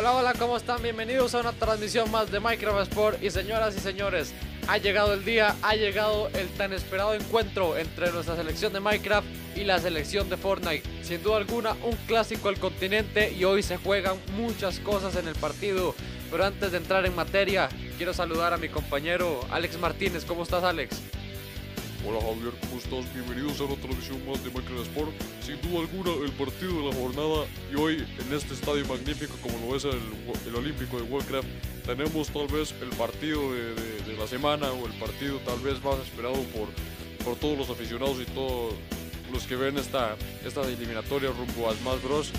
Hola, hola, ¿cómo están? Bienvenidos a una transmisión más de Minecraft Sport. Y señoras y señores, ha llegado el día, ha llegado el tan esperado encuentro entre nuestra selección de Minecraft y la selección de Fortnite. Sin duda alguna, un clásico del continente y hoy se juegan muchas cosas en el partido. Pero antes de entrar en materia, quiero saludar a mi compañero Alex Martínez. ¿Cómo estás, Alex? Hola Javier, ¿cómo estás? Bienvenidos a una transmisión más de Minecraft Sport. Sin duda alguna, el partido de la jornada y hoy en este estadio magnífico como lo es el, el Olímpico de Warcraft, tenemos tal vez el partido de, de- de la semana o el partido tal vez más esperado por, por todos los aficionados y todos los que ven esta, esta eliminatoria rumbo a Smash Bros.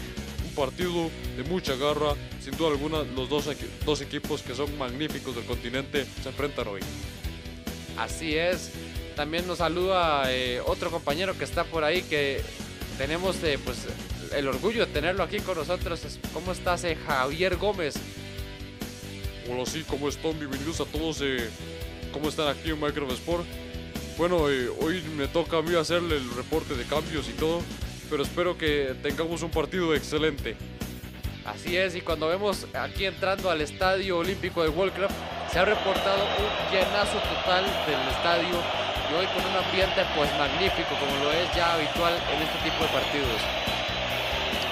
Un partido de mucha garra, sin duda alguna los dos, dos equipos que son magníficos del continente se enfrentan hoy. Así es. También nos saluda eh, otro compañero que está por ahí que tenemos eh, pues el orgullo de tenerlo aquí con nosotros. ¿Cómo estás, eh, Javier Gómez? Hola, sí, ¿cómo están? Bienvenidos a todos. Eh, ¿Cómo están aquí en Minecraft Sport? Bueno, hoy me toca a mí hacerle el reporte de cambios y todo, pero espero que tengamos un partido excelente. Así es, y cuando vemos aquí entrando al Estadio Olímpico de Warcraft, se ha reportado un llenazo total del estadio y hoy con un ambiente pues magnífico como lo es ya habitual en este tipo de partidos.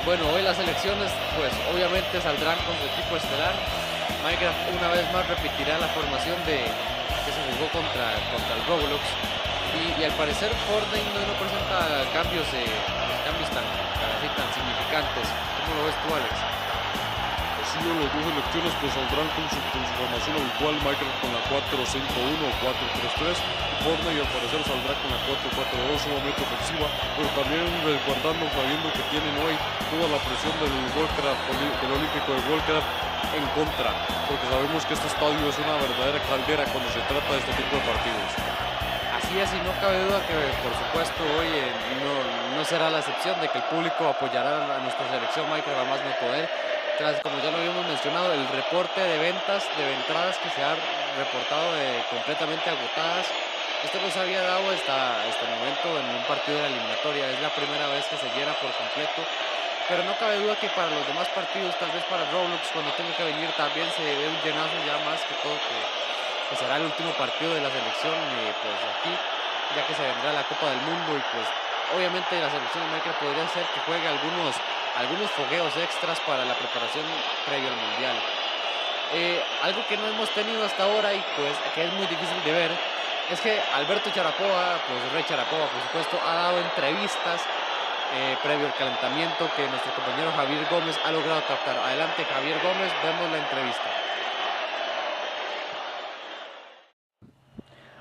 Bueno, hoy las elecciones pues obviamente saldrán con su equipo estelar. Minecraft una vez más repetirá la formación de que se jugó contra, contra el Roblox y, y al parecer Fortnite no, presenta cambios, cambios tan, tan significantes. ¿Cómo lo ves tú, Alex? Que las dos elecciones pues saldrán con su, con su formación habitual, Minecraft con la 4-5-1 o 4-3-3, Fortnite al parecer saldrá con la 4-4-2 sumamente ofensiva, pero también resguardando, sabiendo que tienen hoy toda la presión del, Oli- del Olímpico de Warcraft en contra, porque sabemos que este estadio es una verdadera caldera cuando se trata de este tipo de partidos. Así es, y no cabe duda que por supuesto hoy eh, no, no será la excepción de que el público apoyará a nuestra selección Minecraft a más no poder. Como ya lo habíamos mencionado, el reporte de ventas de entradas que se ha reportado de completamente agotadas. Esto no se había dado hasta, hasta el momento en un partido de la eliminatoria. Es la primera vez que se llena por completo. Pero no cabe duda que para los demás partidos, tal vez para Roblox, cuando tenga que venir, también se ve un llenazo ya más que todo que que será el último partido de la selección eh, pues aquí ya que se vendrá la Copa del Mundo y pues obviamente la selección de Minecraft podría ser que juegue algunos algunos fogueos extras para la preparación previo al mundial. Eh, algo que no hemos tenido hasta ahora y pues que es muy difícil de ver es que Alberto Charapoa pues Rey Charapoa por supuesto ha dado entrevistas eh, previo al calentamiento que nuestro compañero Javier Gómez ha logrado captar. Adelante Javier Gómez vemos la entrevista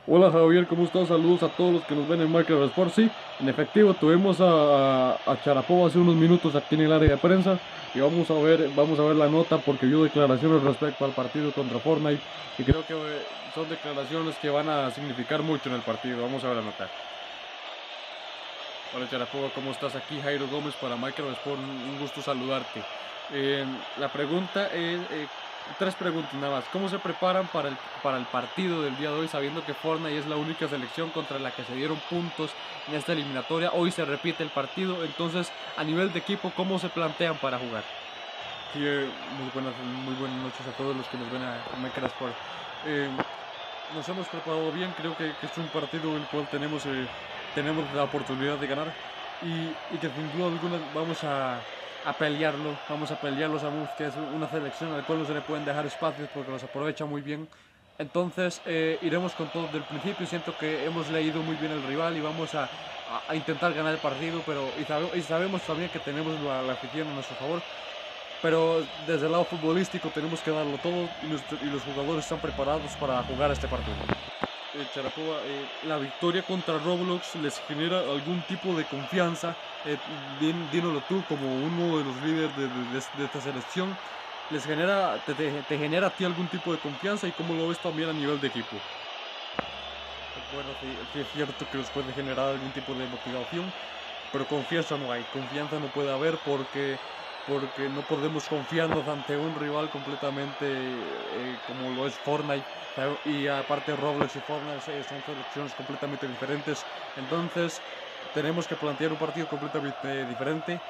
Hola Javier, ¿cómo estás? Saludos a todos los que nos ven en Minecraft Sport. Sí, en efectivo, tuvimos a, a, Charapova hace unos minutos aquí en el área de prensa y vamos a ver, vamos a ver la nota porque dio declaraciones respecto al partido contra Fortnite y creo que eh, son declaraciones que van a significar mucho en el partido. Vamos a ver la nota. Hola Charapova, ¿cómo estás? Aquí Jairo Gómez para Minecraft Sport, un un gusto saludarte. Eh, la pregunta es, eh, tres preguntas nada más. ¿Cómo se preparan para el, para el partido del día de hoy sabiendo que Fortnite es la única selección contra la que se dieron puntos en esta eliminatoria? Hoy se repite el partido, entonces a nivel de equipo, ¿cómo se plantean para jugar? Sí, eh, muy, buenas, muy buenas noches a todos los que nos ven a Minecraft Sport. Eh, nos hemos preparado bien, creo que, que es un partido en el cual tenemos, eh, tenemos la oportunidad de ganar y, y que sin duda alguna vamos a, a pelearlo, vamos a pelearlo, sabemos que es una selección a la cual no se le pueden dejar espacios porque los aprovecha muy bien. Entonces eh, iremos con todo desde el principio, siento que hemos leído muy bien el rival y vamos a, a- a intentar ganar el partido, pero y, sabe- y sabemos también que tenemos la, la afición a nuestro favor. Pero desde el lado futbolístico tenemos que darlo todo y, y los jugadores están preparados para jugar este partido. Eh, Charapova, eh, la victoria contra Roblox les genera algún tipo de confianza. Eh, tú como uno de los líderes de, de- de- de esta selección. ¿Les genera, te genera a ti algún tipo de confianza y cómo lo ves también a nivel de equipo? Bueno, sí, sí es cierto que les puede generar algún tipo de motivación, pero confianza no hay. Confianza no puede haber porque porque no podemos confiarnos ante un rival completamente eh, como lo es Fortnite. Y aparte Roblox y Fortnite eh, son selecciones completamente diferentes. Entonces tenemos que plantear un partido completamente diferente.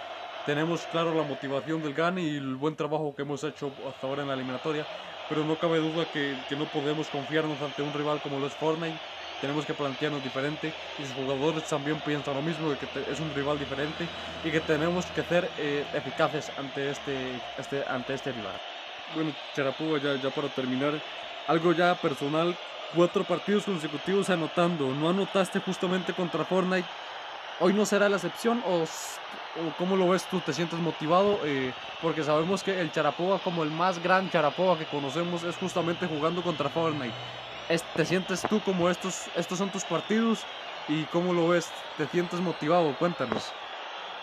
Tenemos claro la motivación del GAN y el buen trabajo que hemos hecho hasta ahora en la eliminatoria, pero no cabe duda que, que no podemos confiarnos ante un rival como lo es Fortnite. Tenemos que plantearnos diferente y sus jugadores también piensan lo mismo, que te- es un rival diferente y que tenemos que ser eh, eficaces ante este, este, ante este rival. Bueno, Charapúa, ya, ya para terminar, algo ya personal, cuatro partidos consecutivos anotando, ¿no anotaste justamente contra Fortnite? ¿Hoy no será la excepción o, o cómo lo ves tú? ¿Te sientes motivado? Eh, porque sabemos que el Charapoa, como el más gran Charapoa que conocemos, es justamente jugando contra Fortnite. ¿Te sientes tú como estos, estos son tus partidos? ¿Y cómo lo ves? ¿Te sientes motivado? Cuéntanos.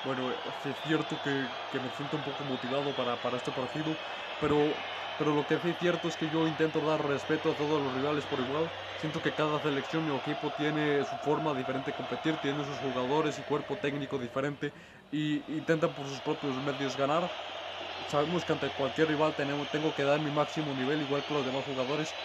Bueno, es cierto que, que me siento un poco motivado para, para este partido, pero, pero lo que sí es cierto es que yo intento dar respeto a todos los rivales por igual. Siento que cada selección o equipo tiene su forma diferente de competir, tiene sus jugadores y cuerpo técnico diferente y intentan por sus propios medios ganar. Sabemos que ante cualquier rival tenemos, tengo que dar mi máximo nivel igual que los demás jugadores.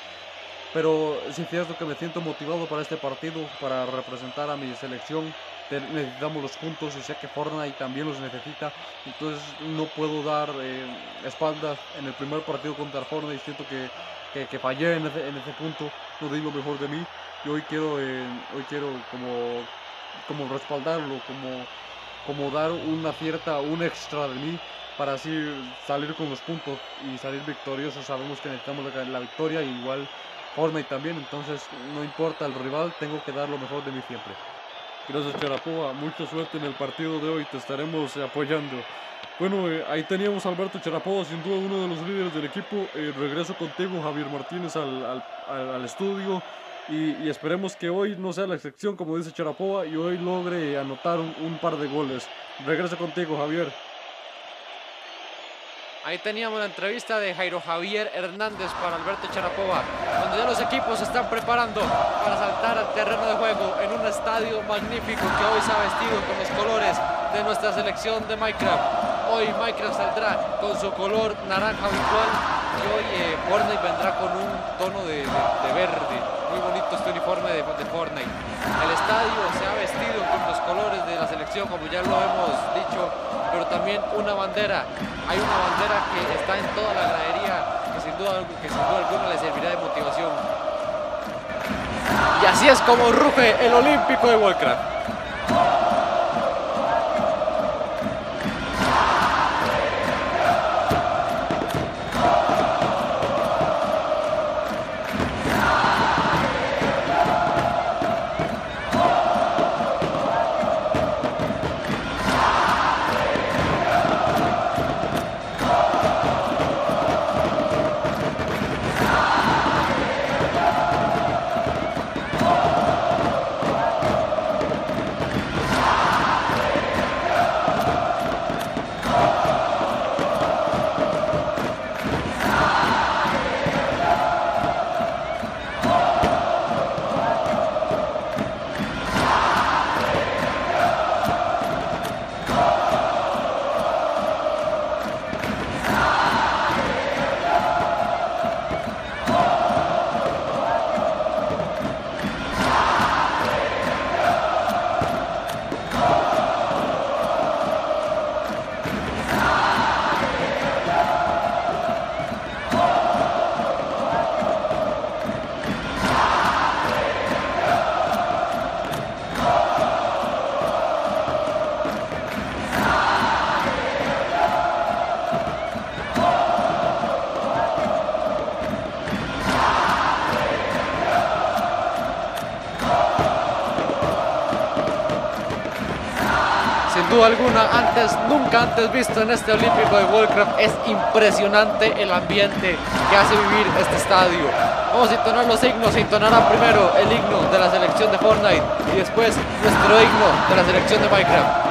Pero sí es cierto que me siento motivado para este partido, para representar a mi selección. Necesitamos los puntos y sé que Fortnite también los necesita. Entonces no puedo dar eh, espaldas en el primer partido contra Fortnite. Siento que, que, que fallé en ese, en ese punto. No di lo mejor de mí. Y hoy quiero, eh, hoy quiero como, como respaldarlo, como, como dar una cierta, un extra de mí para así salir con los puntos y salir victoriosos. Sabemos que necesitamos la, la victoria, y igual Fortnite también, entonces no importa el rival, tengo que dar lo mejor de mí siempre. Gracias Charapova, mucha suerte en el partido de hoy, te estaremos apoyando. Bueno, eh, ahí teníamos a Alberto Charapova, sin duda uno de los líderes del equipo. Eh, regreso contigo, Javier Martínez, al, al- al- estudio. Y, y esperemos que hoy no sea la excepción, como dice Charapova, y hoy logre anotar un, un par de goles. Regreso contigo, Javier. Ahí teníamos la entrevista de Jairo Javier Hernández para Alberto Charapova, donde ya los equipos se están preparando para saltar al terreno de juego en un estadio magnífico que hoy se ha vestido con los colores de nuestra selección de Minecraft. Hoy Minecraft saldrá con su color naranja habitual y hoy eh, Fortnite vendrá con un tono de, de- de verde. Muy bonito este uniforme de, de Fortnite. El estadio se ha vestido con los colores de la selección, como ya lo hemos dicho, pero también una bandera. Hay una bandera que está en toda la gradería que sin duda, que sin duda alguna le servirá de motivación. Y así es como ruge el Olímpico de Warcraft. Alguna, antes, nunca antes visto en este Olímpico de Warcraft, es impresionante el ambiente que hace vivir este estadio. Vamos a entonar los himnos, entonará primero el himno de la selección de Fortnite y después nuestro himno de la selección de Minecraft.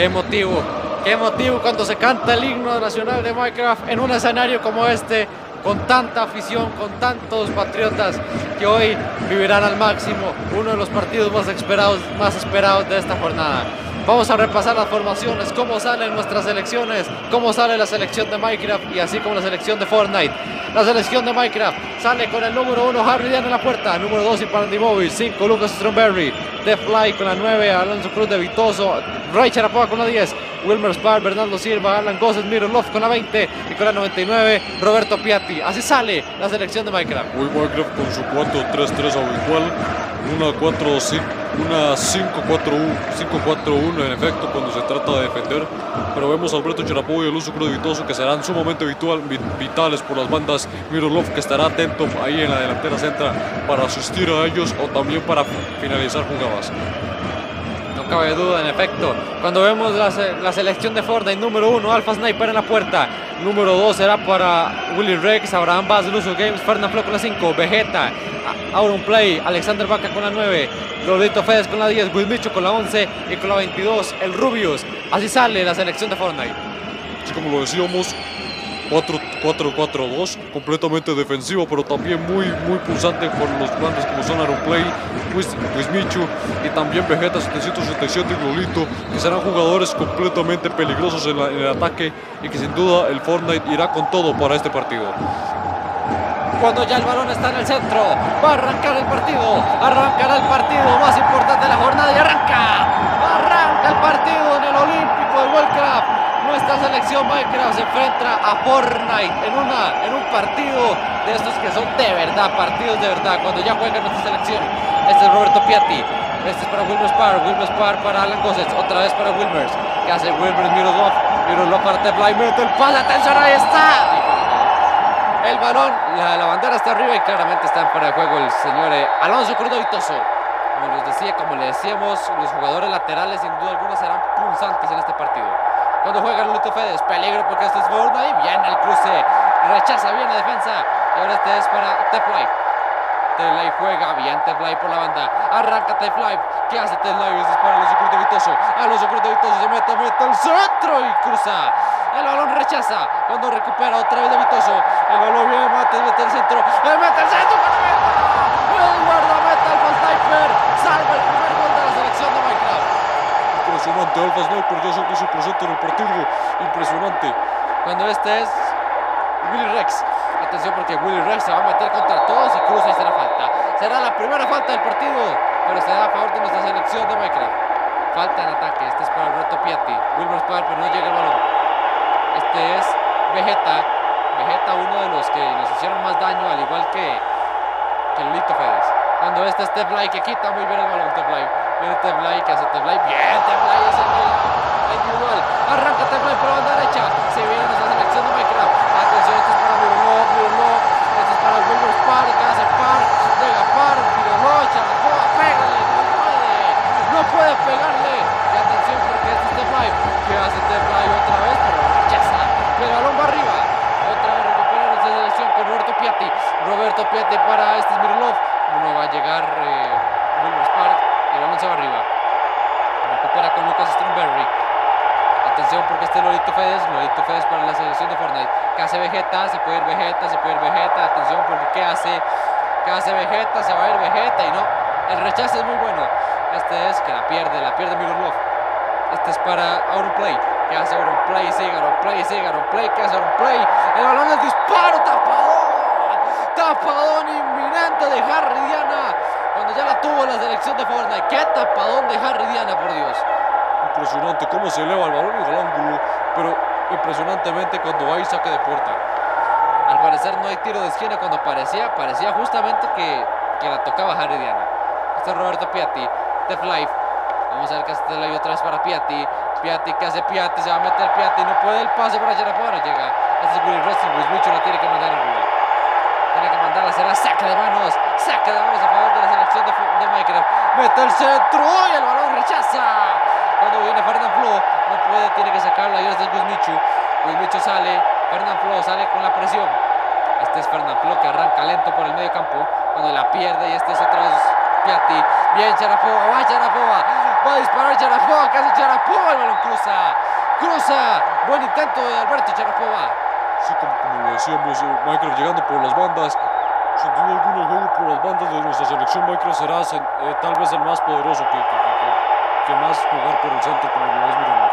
Qué emotivo, qué emotivo cuando se canta el himno nacional de Minecraft en un escenario como este, con tanta afición, con tantos patriotas que hoy vivirán al máximo uno de los partidos más esperados, más esperados de esta jornada. Vamos a repasar las formaciones, cómo salen nuestras selecciones, cómo sale la selección de Minecraft y así como la selección de Fortnite. La selección de Minecraft sale con el número 1 Harry Diana en la puerta, número 2 Iparandi Móvil, 5 Lucas Strawberry, The Fly con la 9, Alonso Cruz de Vitoso, Ray Charapoa con la 10, Wilmer Spar, Bernardo Silva, Alan Gosses, Love con la 20 y con la 99 Roberto Piatti. Así sale la selección de Minecraft. Hoy Minecraft con su 4-3-3 habitual, una 4 una 5-4-1 en efecto cuando se trata de defender, pero vemos a Alberto Charapoy y el uso Vitoso que serán sumamente vitales por las bandas Mirolov que estará atento ahí en la delantera central para asistir a ellos o también para finalizar jugadas cabe duda, en efecto. Cuando vemos la, la selección de Fortnite, número 1, Alpha Sniper en la puerta. Número 2 será para Willy Rex, Abraham Bass, Luso Games, Fernand Flo con la 5, Vegeta, Auron Play, Alexander Vaca con la 9, Lolito Fedes con la 10, Micho con la 11 y con la 22, el Rubius. Así sale la selección de Fortnite. Así como lo decíamos, 4-4-2, completamente defensivo, pero también muy, muy pulsante por los grandes como son Aaron Play, Michu y también Vegeta 777 y Lolito, que serán jugadores completamente peligrosos en, en, el ataque y que sin duda el Fortnite irá con todo para este partido. Cuando ya el balón está en el centro, va a arrancar el partido, arrancará el partido más importante de la jornada y arranca, arranca el partido en el Olímpico de World nuestra selección Minecraft se enfrenta a Fortnite en, una, en un partido de estos que son de verdad, partidos de verdad, cuando ya juega nuestra selección. Este es Roberto Piatti, este es para Wilmer Spar, Wilmer Spar para Alan Gossett, otra vez para Wilmers, que hace Wilmers, Mirolov, Mirolov para Tefly, mete el pase, atención, ahí está. El balón, la, bandera está arriba y claramente está en fuera de juego el señor eh, Alonso Crudo Vitoso. Como les decía, como le decíamos, los jugadores laterales sin duda alguna serán punzantes en este partido. Cuando juega Lulito Fedes, peligro porque este es y Viene el cruce. Rechaza bien la defensa. Y ahora este es para Tefly. Tefly juega bien Tefly por la banda. Arranca Tefly. ¿Qué hace Tefly? Este es para los de Vitoso. A los de se mete, mete el centro y cruza. El balón rechaza. Cuando recupera otra vez de Vitoso. El balón viene, mete, mete el centro. Mete el centro. El guardameta, el sniper. Salva el primer gol de la selección de Minecraft impresionante. Alfa Sniper ya se puso presente en el partido. Impresionante. Cuando este es Willy Rex. Atención porque Willy Rex se va a meter contra todos y cruza y será falta. Será la primera falta del partido, pero será a favor de nuestra selección de Minecraft. Falta en ataque. Este es para Roberto Piatti. Wilmer Spar, pero no llega el balón. Este es Vegeta. Vegeta, uno de los que nos hicieron más daño, al igual que, que Lito Fedez. Cuando este es Tefly que quita muy bien el balón Tefly. Viene Teblay, que hace Teblay. Bien, Teblay es el individual. Arranca Teblay por la derecha. Se viene nuestra selección de Minecraft. Atención, este es para Mirolov, Mirolov. Este es para Wilbur Par, que hace par. Llega par, Mirolov, Charapoa, pégale. No puede. No puede pegarle. Y atención porque este es Teblay. Que hace Teblay otra vez, pero rechaza. El balón va arriba. Otra vez recupera nuestra selección con Roberto Piatti. Roberto Piatti para este es Mirolov. No va a llegar eh, Wilbur Spark. Se va arriba. Recupera con Lucas Stringberry. Atención porque este Lolito Fedes, Lolito Fedes para la selección de Fortnite. ¿Qué Vegeta? Se puede ir Vegeta, se puede ir Vegeta. Atención porque ¿qué hace? ¿Qué hace Vegeta? Se va a ir Vegeta y no. El rechazo es muy bueno. Este es que la pierde, la pierde Mirolov. Este es para Auronplay. ¿Qué hace Auronplay? Sigue Auronplay, sigue Auronplay. ¿Qué hace Auronplay? El balón es disparo, tapadón. Tapadón inminente de Harry Diana cuando ya la tuvo la selección de Fortnite. ¡Qué tapadón de Harry Diana, por Dios! Impresionante cómo se eleva el balón y el ángulo, pero impresionantemente cuando va y saque de puerta. Al parecer no hay tiro de esquina cuando parecía, parecía justamente que, que la tocaba Harry Diana. Este es Roberto Piatti, Def Life. Vamos a ver qué hace Live otra vez para Piatti. Piatti, ¿qué hace Piatti? Se va a meter Piatti, no puede el pase para llegar a llega. Este es Willy Wrestling, pues mucho lo tiene que mandar arriba. Tiene que mandarla, será saca de manos, saca de manos a favor de la selección de, de Minecraft. Mete el centro y el balón rechaza. Cuando viene Fernand Flo, no puede, tiene que sacarla. Y este es Guzmichu. Guzmichu sale, Fernand Flo sale con la presión. Este es Fernand Flo que arranca lento por el medio campo. Cuando la pierde y este es otra vez Piatti. Bien Charapova, va Charapova. Va a disparar Charapova, casi Charapova, el balón cruza. Cruza. Buen intento de Alberto Charapova. Sí, como, como lo decíamos, eh, Minecraft llegando por las bandas. Sin duda alguna, el juego por las bandas de nuestra selección Minecraft será eh, tal vez el más poderoso que, más jugar por el centro como lo es Mironov.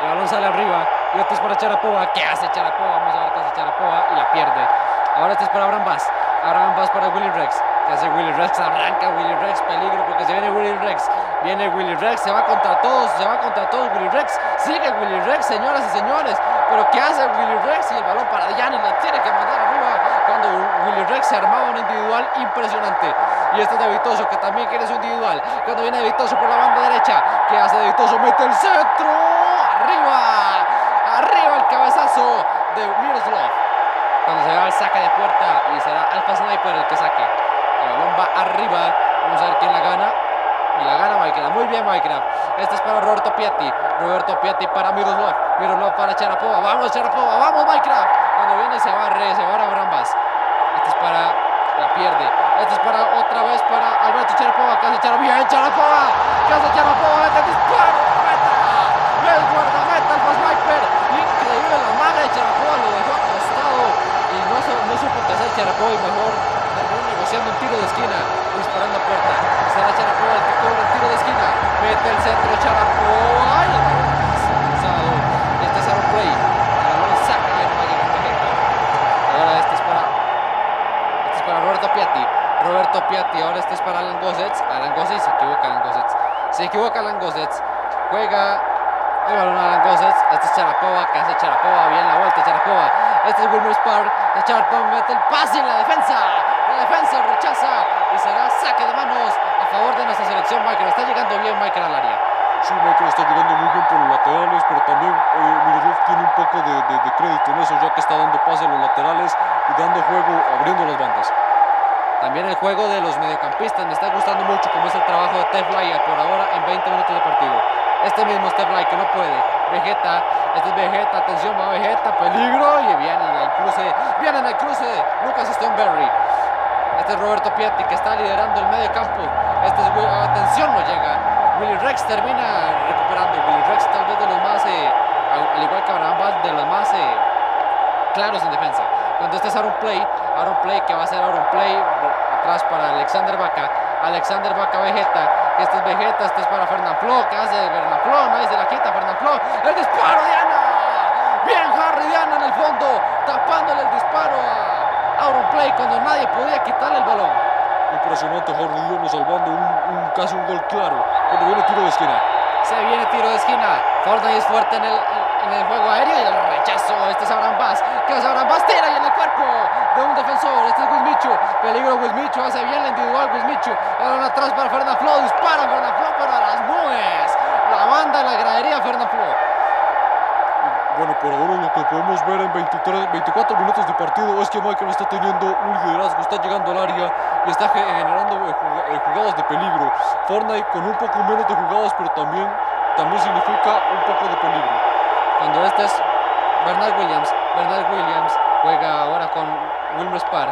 El balón sale arriba. Y este es para Charapova. ¿Qué hace Charapova? Vamos a ver qué hace Charapova. Y la pierde. Ahora este es para Abraham Bass. Abraham Bass para Willy Rex. ¿Qué hace Willy Rex? Arranca Willy Rex. Peligro porque se viene Willy Rex. Viene Willy Rex. Se va contra todos. Se va contra todos Willy Rex. Sigue Willy Rex, señoras y señores. Pero ¿qué hace Willy Rex? Y el balón para Gianni. La tiene que mandar arriba. Willy Rex se armaba un individual impresionante. Y este es de Vitoso que también quiere su individual. Cuando viene Vitoso por la banda derecha. ¿Qué hace de Vitoso? Mete el centro. Arriba. Arriba el cabezazo de Miroslav. Cuando se va al saque de puerta y será Alpha Sniper el que saque. El balón va arriba. Vamos a ver quién la gana. Y la gana Minecraft. Muy bien Minecraft. Este es para Roberto Piatti. Roberto Piatti para Miroslav. Miroslav para Charapova. Vamos Charapova. Vamos Minecraft. Cuando viene se barre. Se barra Brambas. Para... La pierde. Este es para otra vez para Alberto Charapova. Hace Charapova. Bien Charapova. Hace Charapova. Mete el disparo. Meta. El guardameta. Alpha Sniper. Increíble la mano de Charapova. Lo dejó acostado. Y no, no supo qué hacer Charapova. Y mejor negociando un tiro de esquina. Disparando a puerta. Será Charapova el que cobra el tiro de esquina. Mete el centro Charapova. Ay, el balón cruzado. Este es Aaron Play. El balón saca y no va a llegar Vegeta. Ahora este es para este es para Roberto Roberto Piatti. Ahora este es para Alan Gossets. Alan Gossets. Se equivoca Alan Gossets. Se equivoca Alan Gossets. Juega el balón a. Este es Charapova. Que hace Charapova. Bien la vuelta Charapova. Este es Wilmer Spar. Charapova mete el pase en la defensa. La defensa rechaza. Y será saque de manos a favor de nuestra selección. Michael. Está llegando bien Michael al área. Sí, Minecraft está llegando muy bien por los laterales, pero también eh, tiene un poco de, de- de crédito en eso, ya que está dando pase a los laterales y dando juego, abriendo las bandas. También el juego de los mediocampistas me está gustando mucho como es el trabajo de Tefly por ahora en 20 minutos de partido. Este mismo Tefly que no puede. Vegeta, este es Vegeta, atención, va Vegeta, peligro y viene en el cruce, viene en el cruce Lucas Stoneberry. Este es Roberto Piatti que está liderando el medio campo. Este es, atención, no llega. Willy Rex termina recuperando. Willy Rex tal vez de los más, eh, al al igual que Abraham de los más eh, claros en defensa. Cuando este es Aaron Play, Aaron Play que va a ser Aaron Play atrás para Alexander Vaca, Alexander Vaca Vegeta, que este es Vegeta, este es para Fernand Flo, que hace Fernand Flo, nadie se la quita, Fernand Flo, el disparo Diana, bien Harry Diana en el fondo, tapándole el disparo a Aaron Play cuando nadie podía quitarle el balón. Impresionante Jordi Dione salvando un, un- casi un gol claro cuando viene tiro de esquina. Se viene tiro de esquina. Fortnite es fuerte en el, en el juego aéreo y el rechazo. Este es Abraham Bass. Que hace Abraham Bass? Tira y en el cuerpo de un defensor. Este es Wismichu. Peligro Wismichu. Hace bien la individual Wismichu. Ahora atrás para Fernand Flo. Dispara Fernand Flo, pero a las nubes. La banda en la gradería Fernand Flo. Bueno, por ahora lo que podemos ver en 23, 24 minutos de partido es que Michael está teniendo un liderazgo, está llegando al área y está ge- generando eh, eh, jugadas de peligro. Fortnite con un poco menos de jugadas, pero también, también significa un poco de peligro. Cuando este es Bernard Williams. Bernard Williams juega ahora con Wilmer Spar.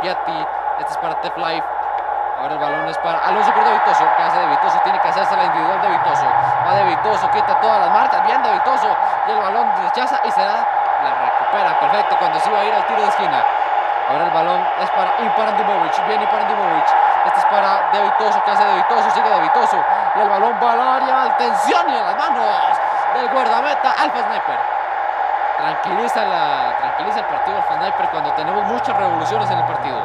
Piatti. Este es para Tef Life. Ahora el balón es para Alonso por De Vitoso. ¿Qué hace De? Tiene que hacerse la individual de Vitoso. Va De Vitoso, quita todas las marcas. Bien De Vitoso. Y el balón rechaza y será. La recupera. Perfecto. Cuando se iba a ir al tiro de esquina. Ahora el balón es para Imparandimovic. Bien Imparandimovic. Este es para De Vitoso. ¿Qué hace De Vitoso? Sigue De Vitoso. Y el balón va al área. Atención y en las manos del guardameta Alpha Sniper. Tranquiliza, la, tranquiliza el partido Alpha Sniper cuando tenemos muchas revoluciones en el partido.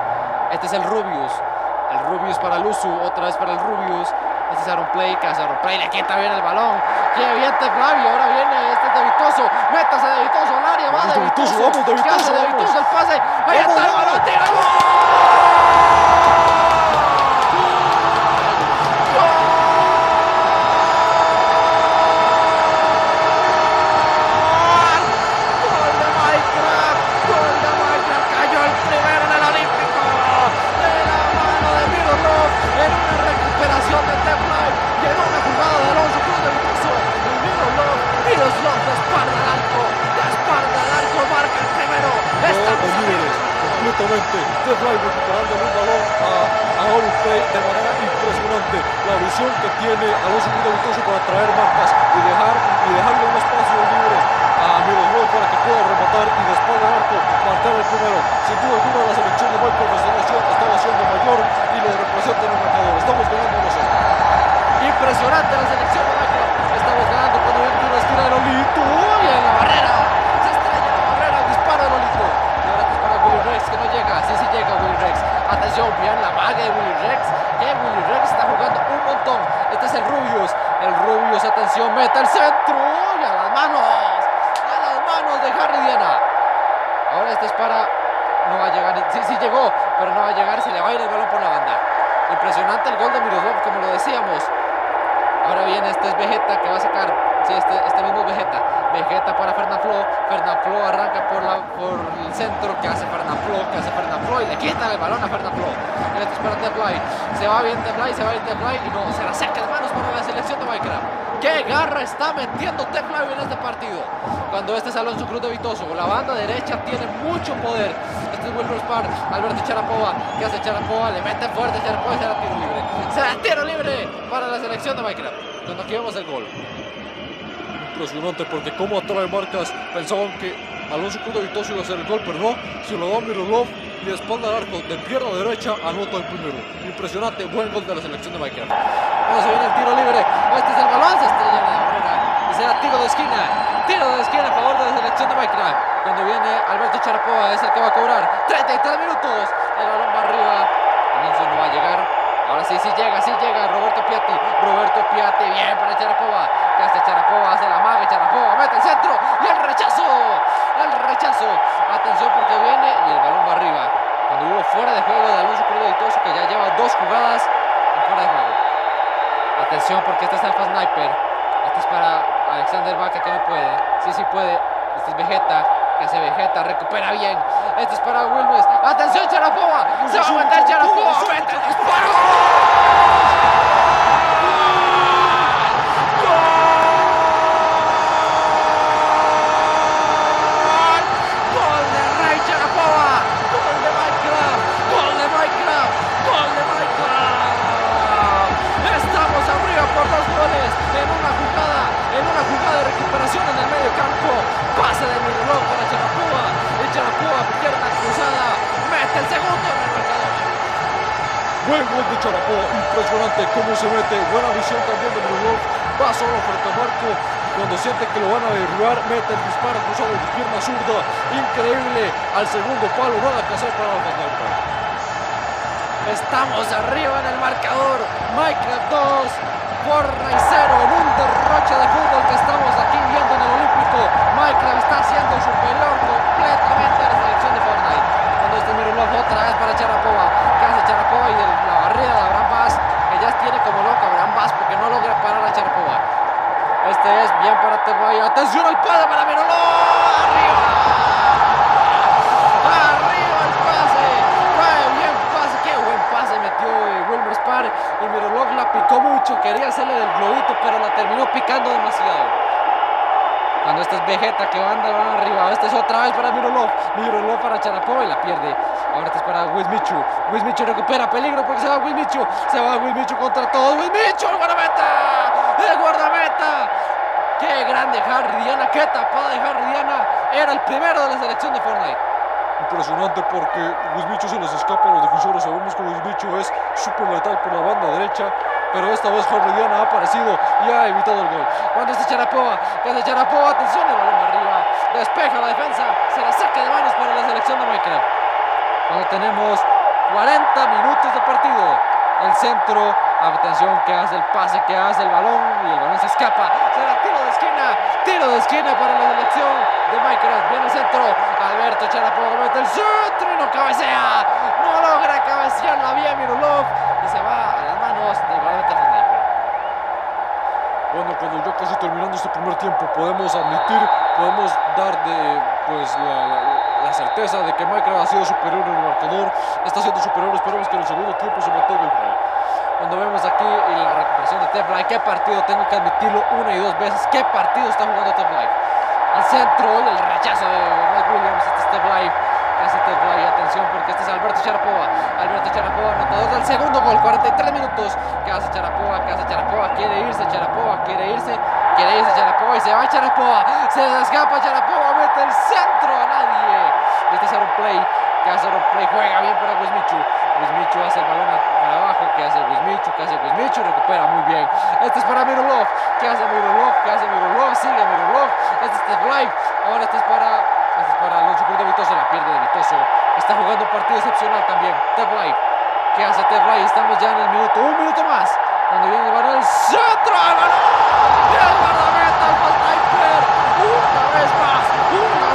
Este es el Rubius. El Rubius para Luzu. Otra vez para el Rubius. Este es Aaron Play. Que hace Aaron Play. Le quita bien el balón. Que bien Flavio. Ahora viene este es de Vitoso. Métase de Vitoso al área. Va Vamos, de Vitoso, vamos, De ¿Qué hace Vitoso, de vamos. Vitoso el pase. Ahí está el balón. Tira de líderes, completamente. Tefly recuperando un balón a, a de manera visión que tiene Alonso Cruz Vitoso para traer marcas y, dejar, y dejarle un espacio libre a Miroslov para que pueda rematar y después del arco marcar el primero. Sin duda alguna la selección de Michael Restauración estaba siendo mayor y lo representa en el marcador. Estamos ganando 1 Impresionante la selección de Michael. Estamos ganando cuando viene una esquina de Lolito. ¡Uy, en la barrera! Se estrella en la barrera, el disparo de Lolito. Y ahora es para Willy Rex que no llega. Sí, sí llega Willy Rex. Atención, bien la maga de Willy Rex. Que Willy Rex está jugando un montón. Este es el Rubius. El Rubius, atención, mete el centro. ¡Uy, a las manos! A las manos de Harry Diana. Ahora este es para. No va a llegar. Sí, sí llegó, pero no va a llegar. Se le va a ir el balón por la banda. Impresionante el gol de Miroslav, como lo decíamos. Ahora viene este es Vegeta que va a sacar. Este, este mismo Vegeta. Vegeta para Fernaflo. Fernaflo arranca por, la, por el centro. que hace Fernaflo? que hace Fernaflo? Y le quita el balón a Fernaflo. Y este es para Teplay. Se va bien Teplay, se va bien Teplay. Y no, se la saca de manos para la selección de Minecraft. ¡Qué garra está metiendo Teplay en este partido! Cuando este es Alonso Cruz de Vitoso. La banda derecha tiene mucho poder. Este es Wilber Spar. Alberto Charapova. ¿Qué hace Charapova? Le mete fuerte Charapova y se la tiro libre. Se la tiro libre para la selección de Minecraft. Cuando aquí vemos el gol. Impresionante porque como atrae marcas. Pensaban que Alonso Cruz de Vitoso iba a hacer el gol, pero no. Se lo da Miroslov y de espalda al arco de pierna derecha anota el primero. Impresionante, buen gol de la selección de Minecraft. Ahora se viene el tiro libre. Este es el balón, se estrella en la barrera. Y será tiro de esquina. Tiro de esquina a favor de la selección de Minecraft. Cuando viene Alberto Charapova es el que va a cobrar. 33 minutos. El balón va arriba. Alonso no va a llegar. Ahora sí, sí llega, sí llega Roberto Piatti. Roberto Piatti, bien para Charapova. Que hace Charapova, hace la maga. Charapova mete el centro. Y el rechazo. El rechazo. Atención porque viene y el balón va arriba. Cuando hubo fuera de juego de Alonso Cruz de Vitoso, que ya lleva dos jugadas en fuera de juego. Atención porque este es Alfa Sniper. Este es para Alexander Vaca que no puede. Sí, sí puede. Este es Vegeta. Que hace Vegeta. Recupera bien. Este es para Wilmes. Atención Charapova. Se va a meter Charapova. Mete disparo. Al segundo palo, que hacer para Sniper. Estamos arriba en el marcador. Minecraft 2, Fortnite 0 en un derroche de fútbol que estamos aquí viendo en el Olímpico. Minecraft está siendo superior completamente a la selección de Fortnite. Cuando este Miroslov otra vez para Charapova. Que hace Charapova y la barrida de Abraham Vaz, que ya tiene como loca Abraham Vaz porque no logra parar a Charapova. Este es bien para Terbay. Atención al pase para. Arriba. Arriba Y Miroslov la picó mucho. Quería hacerle del globito, pero la terminó picando demasiado. Cuando este es Vegeta que anda balón arriba. Este es otra vez para Miroslov. Miroslov para Charapova y la pierde. Ahora este es para Wismichu. Wismichu recupera peligro porque se va Wismichu. Se va Wismichu contra todos. Wismichu, el guardameta. El guardameta. Qué grande Harry Diana. Qué tapada de Harry Diana. Era el primero de la selección de Fortnite. Impresionante porque Wismicho se les escapa a los defensores. Sabemos que Wismicho es súper letal por la banda derecha. Pero esta vez Diana ha aparecido y ha evitado el gol. Cuando este Charapova, que hace Charapova, atención, el balón arriba, despeja la defensa, se la saca de manos para la selección de Minecraft. Cuando tenemos 40 minutos de partido, el centro, atención, que hace el pase, que hace el balón y el balón se escapa, será tiro de esquina, tiro de esquina para la selección de Minecraft, viene el centro, Alberto Charapova mete el centro y no cabecea, no logra cabecear la vía Mirulov y se va a las manos del guardameta sniper. Bueno, cuando ya casi terminando este primer tiempo podemos admitir, podemos dar de pues la- la certeza de que Minecraft ha sido superior en el marcador, está siendo superior, esperemos que en el segundo tiempo se mantenga igual. Cuando vemos aquí la recuperación de Tefly, qué partido, tengo que admitirlo una y dos veces, qué partido está jugando Tefly. Al centro el rechazo de Red Williams, este es Tefly. hace Tefly. Atención porque este es Alberto Charapoa. Alberto Charapoa, anotador del segundo gol, 43 minutos. ¿Qué hace Charapoa? ¿Qué hace Charapoa? Quiere irse Charapoa, quiere irse, quiere irse Charapoa y se va Charapoa. Se escapa Charapoa, mete el centro un play. ¿Qué hace un play? Juega bien para Wismichu. Wismichu hace el balón para abajo. ¿Qué hace Wismichu? ¿Qué hace Wismichu? Recupera muy bien. Este es para Mirulov. ¿Qué hace Mirulov? ¿Qué hace Mirulov? Sigue Mirulov. Este es Tefly. Ahora este es para este es para Alonso Cruz de Vitoso, la pierde de Vitoso. Está jugando un partido excepcional también. Tef Life. ¿Qué hace Tef Life? Estamos ya en el minuto, un minuto más. Cuando viene el balón, el centro, el balón. El guardameta, el. Una vez más, una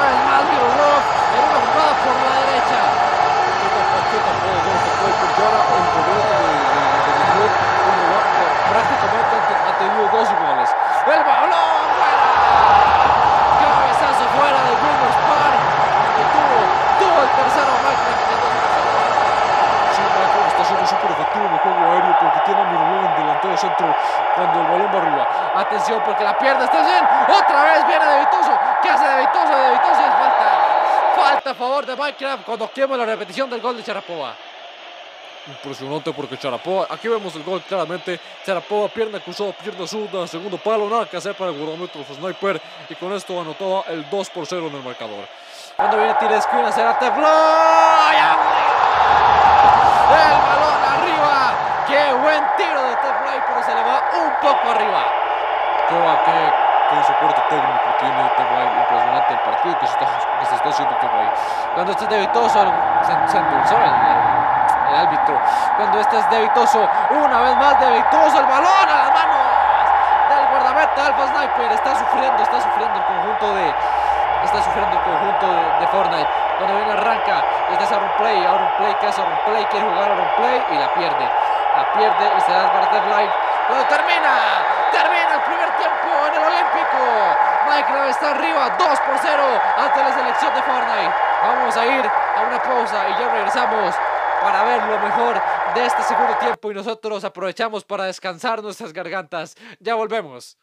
de, de Mirulov prácticamente ha tenido dos goles. El balón fuera. Cabezazo fuera de Wilmer Spar. Que tuvo, tuvo el tercero. Sí, Minecraft está siendo súper efectivo en el juego aéreo porque tiene a Mirulov en delantero centro cuando el balón va arriba. Atención porque la pierde está bien. Otra vez viene de Vitoso. ¿Qué hace de Vitoso? De Vitoso es falta. A favor de Minecraft cuando quema la repetición del gol de Charapoa. Impresionante porque Charapoa, aquí vemos el gol claramente, Charapoa, pierna cruzada, pierna zurda, segundo palo, nada que hacer para el del Sniper y con esto anotaba el 2 por 0 en el marcador. Cuando viene tira screen a Cerate Floy. El balón arriba. Qué buen tiro de Tefly, pero se le va un poco arriba. Qué va, qué, qué soporte técnico tiene impresionante el partido que se está, que se está haciendo. Cuando este es debitoso, se, endulzó el, el, el árbitro. Cuando este es debitoso, una vez más debitoso, el balón a las manos del guardameta Alpha Sniper. Está sufriendo, está sufriendo el conjunto de. Está sufriendo el conjunto de, de Fortnite. Cuando viene arranca, es Aaron Play, Aaron Play, ¿qué hace Play? Quiere jugar Aaron Play y la pierde. La pierde y se da para Live. Cuando termina Está arriba, 2 por 0 ante la selección de Fortnite. Vamos a ir a una pausa y ya regresamos para ver lo mejor de este segundo tiempo y nosotros aprovechamos para descansar nuestras gargantas. Ya volvemos.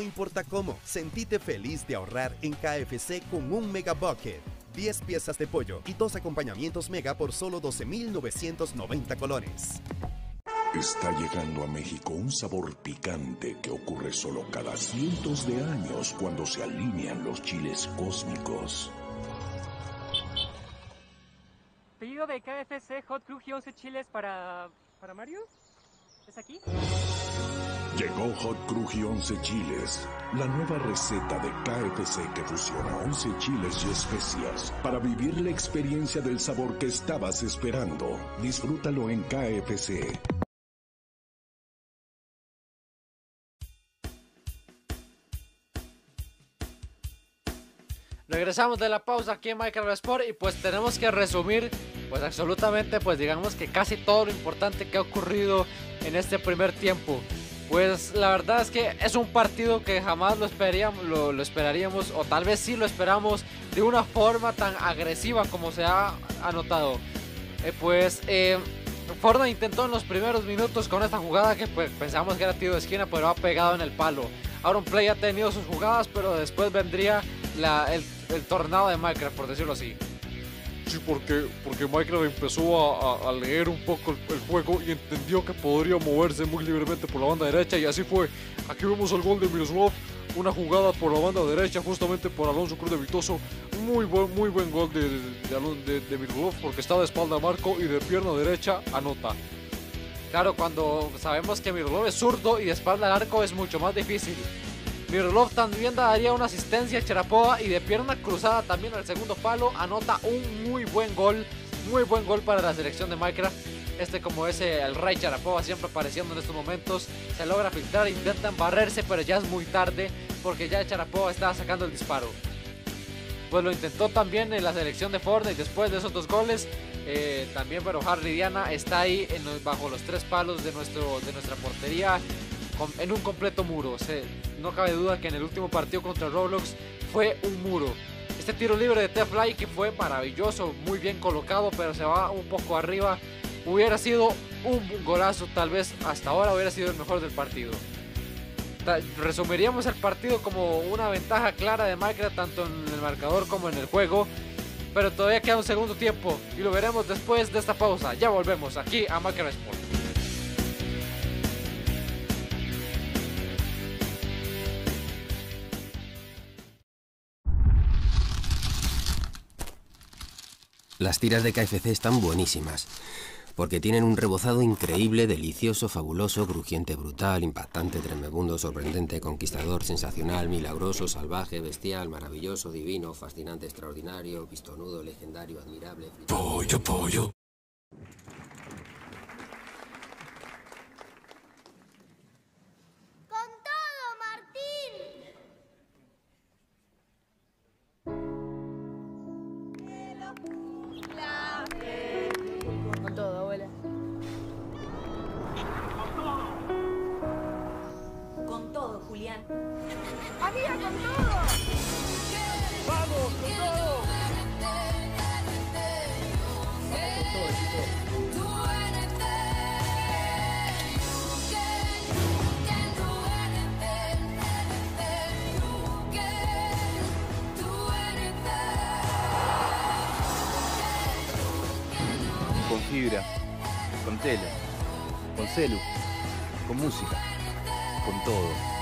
No importa cómo, sentite feliz de ahorrar en KFC con un Mega Bucket. 10 piezas de pollo y dos acompañamientos Mega por solo 12.990 colones. Está llegando a México un sabor picante que ocurre solo cada cientos de años cuando se alinean los chiles cósmicos. Pedido de KFC Hot Cruji 11 chiles para. para Mario. ¿Es aquí? Llegó Hot Cruji 11 chiles, la nueva receta de KFC que fusiona 11 chiles y especias para vivir la experiencia del sabor que estabas esperando. Disfrútalo en KFC. Regresamos de la pausa aquí en Minecraft Sport y pues tenemos que resumir pues absolutamente pues digamos que casi todo lo importante que ha ocurrido en este primer tiempo. Pues la verdad es que es un partido que jamás lo esperaríamos, lo, esperaríamos o tal vez sí lo esperamos de una forma tan agresiva como se ha anotado. Eh, pues eh, Fortnite intentó en los primeros minutos con esta jugada que pues, pensamos que era tiro de esquina, pero ha pegado en el palo. Auron Play ha tenido sus jugadas, pero después vendría el tornado de Minecraft, por decirlo así. Sí, porque, porque Minecraft empezó a, leer un poco el, juego y entendió que podría moverse muy libremente por la banda derecha y así fue. Aquí vemos el gol de Miroslav, una jugada por la banda derecha justamente por Alonso Cruz de Vitoso. Muy buen, muy buen gol de, de, de, Miroslav porque está de espalda a Marco y de pierna derecha anota. Claro, cuando sabemos que Mirolov es zurdo y de espalda al arco es mucho más difícil. Mirolov también daría una asistencia a Cherapoa y de pierna cruzada también al segundo palo anota un muy buen gol, muy buen gol para la selección de Minecraft. Este como ese el Rey Charapoa siempre apareciendo en estos momentos, se logra filtrar, intentan barrerse pero ya es muy tarde porque ya Charapoa estaba sacando el disparo. Pues lo intentó también en la selección de Fortnite después de esos dos goles. eh, también, pero Harry Diana está ahí en bajo los tres palos de, nuestro, de nuestra portería en un completo muro. No cabe duda que en el último partido contra Roblox fue un muro. Este tiro libre de T-Fly que fue maravilloso, muy bien colocado, pero se va un poco arriba. Hubiera sido un golazo, tal vez hasta ahora hubiera sido el mejor del partido. Resumiríamos el partido como una ventaja clara de Minecraft tanto en el marcador como en el juego. Pero todavía queda un segundo tiempo y lo veremos después de esta pausa. Ya volvemos aquí a Minecraft Sport. Las tiras de KFC están buenísimas, porque tienen un rebozado increíble, delicioso, fabuloso, crujiente, brutal, impactante, tremebundo, sorprendente, conquistador, sensacional, milagroso, salvaje, bestial, maravilloso, divino, fascinante, extraordinario, pistonudo, legendario, admirable. Pollo, pollo. Con celu, con música, con todo.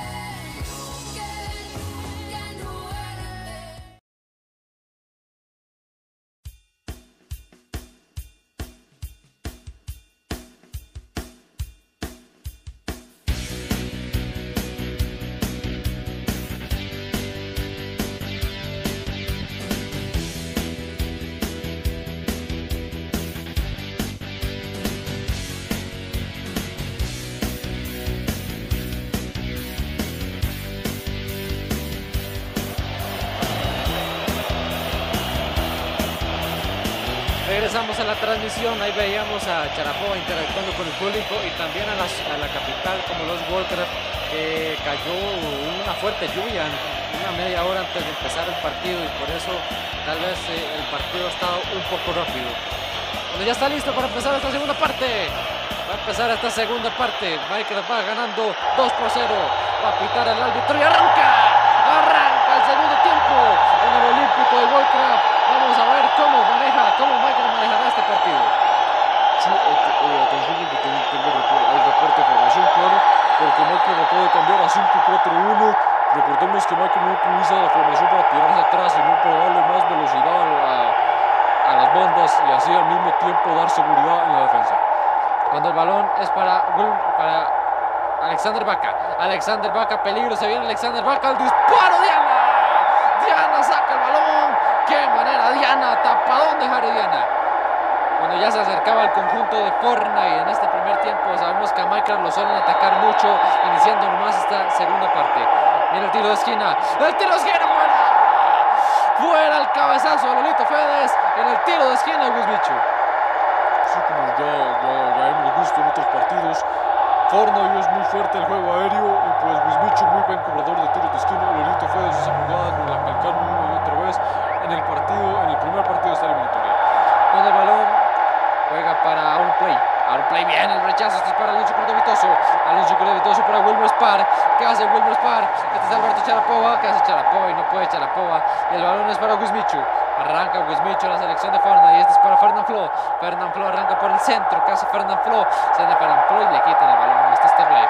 A la transmisión, ahí veíamos a Charapoa interactuando con el público y también a la, a la capital como los Warcraft que cayó una fuerte lluvia una media hora antes de empezar el partido y por eso tal vez eh, el partido ha estado un poco rápido. Cuando ya está listo para empezar esta segunda parte, va a empezar esta segunda parte, Minecraft va ganando 2 por 0, va a pitar el árbitro y arranca, arranca el segundo tiempo en el Olímpico de Warcraft. Vamos a ver cómo maneja, cómo Minecraft manejará este partido. Sí, at- eh, atención porque tengo, el reporte de formación, claro, porque Michael acaba de cambiar a 5-4-1. Recordemos que Michael no utiliza la formación para tirarse atrás, sino para darle más velocidad a, a las bandas y así al mismo tiempo dar seguridad en la defensa. Cuando el balón es para, Alexander Vaca. Alexander Vaca, peligro, se viene Alexander Vaca, el disparo, Diana. Diana saca el balón. ¡Qué manera, Diana! Tapadón de Harry Diana. Cuando ya se acercaba el conjunto de Fortnite en este primer tiempo, sabemos que a Minecraft lo suelen atacar mucho, iniciando nomás esta segunda parte. Mira el tiro de esquina. ¡El tiro de esquina fuera! Fuera el cabezazo de Lolito Fedes en el tiro de esquina de Guzmichu. Así como ya, ya, ya hemos visto en otros partidos, Fortnite es muy fuerte el juego aéreo y pues Wismichu muy buen cobrador de tiros de esquina. Lolito Fedes esa jugada nos la calcaron una y otra vez en el partido, en el primer partido de esta eliminatoria. Con el balón juega para un play. Ahora play bien, el rechazo, este es para Alonso Cordovitoso. Alonso Cordovitoso para Wilmer Spar. ¿Qué hace Wilmer Spar? Este es Alberto Charapova. ¿Qué hace Charapova? Y no puede Charapova. Y el balón es para Guzmichu. Arranca Guzmichu la selección de Forna. Y este es para Fernand Flo. Fernand Flo arranca por el centro. ¿Qué hace Fernand Flo? Se de Fernand Flo y le quitan el balón. Este es Teblay.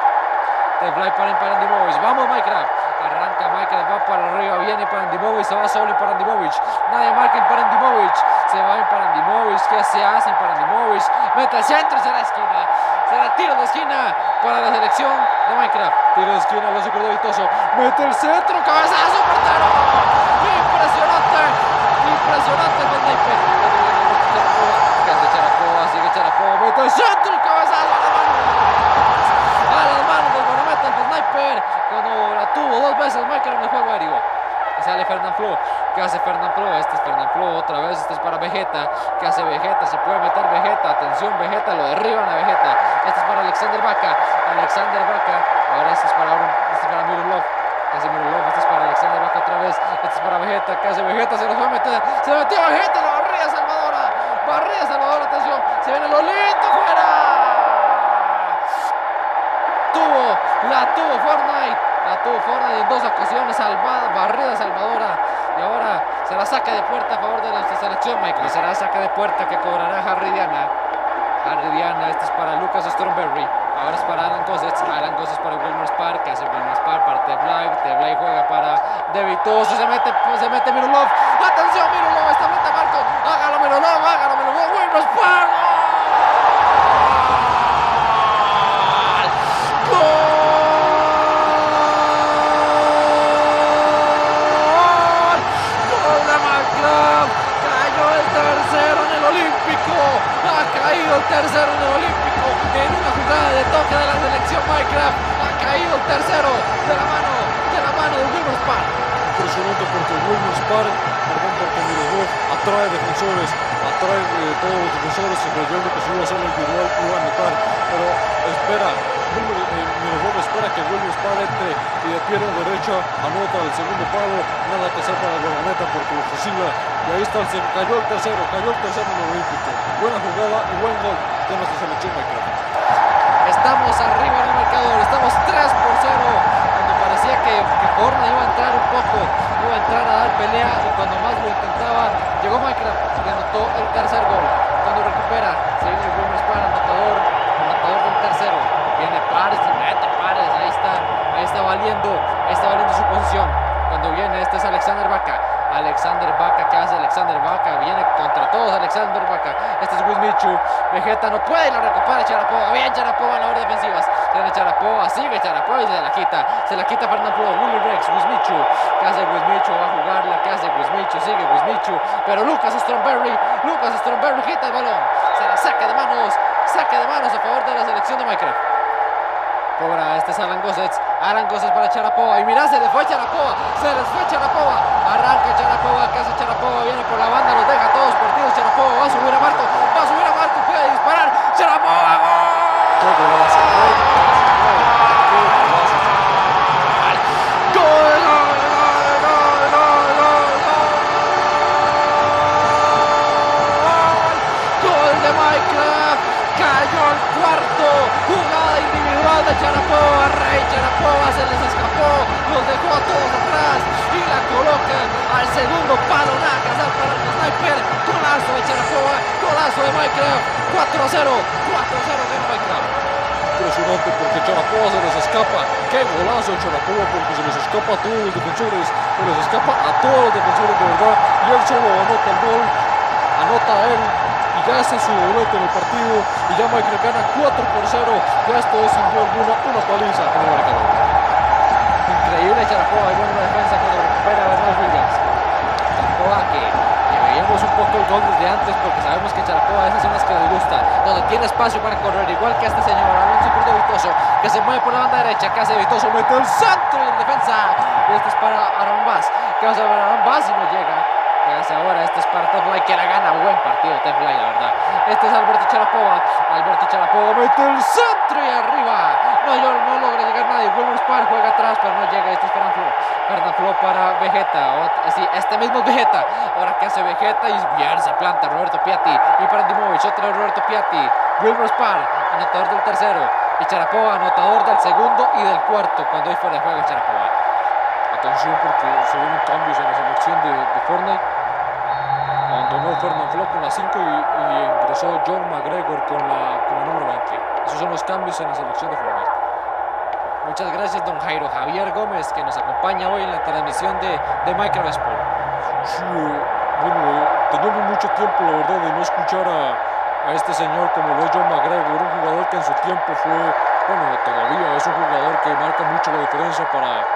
Teblay para para Andimovic. Vamos Minecraft. Arranca Minecraft, va para arriba, viene para Andimovic, se va solo para Andimovic. Nadie marca para Andimovic. Se va para Andimovic. ¿Qué se hace para Andimovic? Mete al centro, será esquina. Será tiro de esquina para la selección de Minecraft. Tiro de esquina, Alonso Cordovitoso. Mete el centro, cabezazo, portero. Impresionante. Impresionante. ¿Qué hace Charapova? Sigue Charapova. Mete el centro, el cabezazo a la mano. A las manos del Guanameta, el sniper. Cuando la tuvo dos veces Minecraft en el juego aéreo. Sale Fernand Flo. ¿Qué hace Fernand Flo? Este es Fernand Flo otra vez. Este es para Vegeta. ¿Qué hace Vegeta? Se puede meter Vegeta. Atención, Vegeta. Lo derriban a Vegeta. Este es para Alexander Vaca. Alexander Vaca. Ahora este es para, este es para Mirulov. ¿Qué hace Mirulov? Este es para Alexander Vaca otra vez. Este es para Vegeta. ¿Qué hace Vegeta? Se los va a meter. Se metió Vegeta. La barrida Salvadora. Barrida Salvadora. Atención. Se viene Lolito fuera. Tuvo. La tuvo Fortnite. La tuvo Fortnite en dos ocasiones. Salvada. Barrida Salvadora. Y ahora será saque de puerta a favor de nuestra selección, Michael. Será saque de puerta que cobrará Harry Diana. Harry Diana, este es para Lucas Stromberry. Ahora es para Alan Gossets. Alan Gossets para Wilmer. Que hace Wilmer Spar para Teblay. Teblay juega para Devitoso. Se mete, se mete Mirulov. Atención, Mirulov. Está frente a Marco. Hágalo, Mirulov. Hágalo, Mirulov. Wilmer Spar. ¡Gol! ¡Gol! ¡Gol de Minecraft! Cayó el tercero en el Olímpico. Ha caído el tercero el Olímpico. En una jugada de toque de la selección Minecraft. Ha caído el tercero de la mano, de la mano de Wilmer Spar. Impresionante porque Wilmer Spar, perdón, porque Mirolov atrae defensores, atrae eh, todos los defensores, creyendo que si iba a hacer el individual iba a anotar, pero espera, eh, Mirolov espera que Wilmer Spar entre y de pierna derecha anota el segundo palo, nada que hacer para Guardameta porque lo fusila, y ahí está, se cayó el tercero, cayó el tercero en el Olímpico, buena jugada y buen gol de nuestra selección Minecraft. Estamos arriba en el marcador, estamos 3 por 0. Cuando parecía que, que iba a entrar un poco, iba a entrar a dar pelea y cuando más lo intentaba, llegó Minecraft y anotó el tercer gol. Cuando recupera, se viene el Wilmer Spar, anotador, anotador del tercero. Viene Pares, se mete Pares, ahí está, ahí está valiendo, está valiendo su posición. Cuando viene, este es Alexander Vaca. Alexander Vaca, ¿qué hace Alexander Vaca? Viene contra todos Alexander Vaca. Este es Wismichu. Vegeta no puede, lo recupera Charapova. Bien Charapova en labores defensivas. Tiene Charapova, sigue Charapova y se la quita. Se la quita Fernando Flo, Willy Rex, Wismichu. ¿Qué hace Wismichu? Va a jugarla. ¿Qué hace Wismichu? Sigue Wismichu. Pero Lucas Stromberry, Lucas Stromberry quita el balón. Se la saca de manos. Saque de manos a favor de la selección de Minecraft. Cobra, este es Alan Gossets. Alan Gossets para Charapova. Y mira, se le fue Charapova. Se les fue Charapova. Arranca Charapova. ¿Qué hace Charapova? Solo anota el gol. Anota él. Y ya hace su doblete en el partido. Y ya Michael gana 4 por 0. Ya esto es sin duda alguna una paliza en el marcador. Increíble Charapova, hay buena defensa cuando recupera a Bernard Williams. Charapova que, que veíamos un poco el gol desde antes porque sabemos que Charapova esas son las que les gusta, donde tiene espacio para correr, igual que este señor Alonso Cruz de Vitoso, que se mueve por la banda derecha, que hace Vitoso, mete el centro y en defensa. Y este es para Bass, que va a Bass y no llega. Hace ahora. Este es que la gana. Buen partido Tefly, la verdad. Este es Alberto Charapova. Alberto Charapova mete el centro y arriba. No, no logra llegar nadie. Wilmer Spar juega atrás, pero no llega. Este es. Fernand Flo para Vegeta. Sí, este mismo Vegeta. Ahora que hace Vegeta y bien se planta Roberto Piatti. Y para Dimovic, otra vez Roberto Piatti. Wilmer Spar, anotador del tercero. Y Charapova, anotador del segundo y del cuarto. Cuando hay fuera de juego Charapova. Atención porque se vienen cambios en la selección de, de Fortnite. Abandonó Fernand Flo con la 5 y, y ingresó John McGregor con la, con la número 20. Esos son los cambios en la selección de Fortnite. Muchas gracias, don Jairo Javier Gómez, que nos acompaña hoy en la transmisión de, de Micro Sport. Sí, bueno, eh, teníamos mucho tiempo, la verdad, de no escuchar a, a este señor como lo es John McGregor, un jugador que en su tiempo fue, bueno, todavía es un jugador que marca mucho la diferencia para,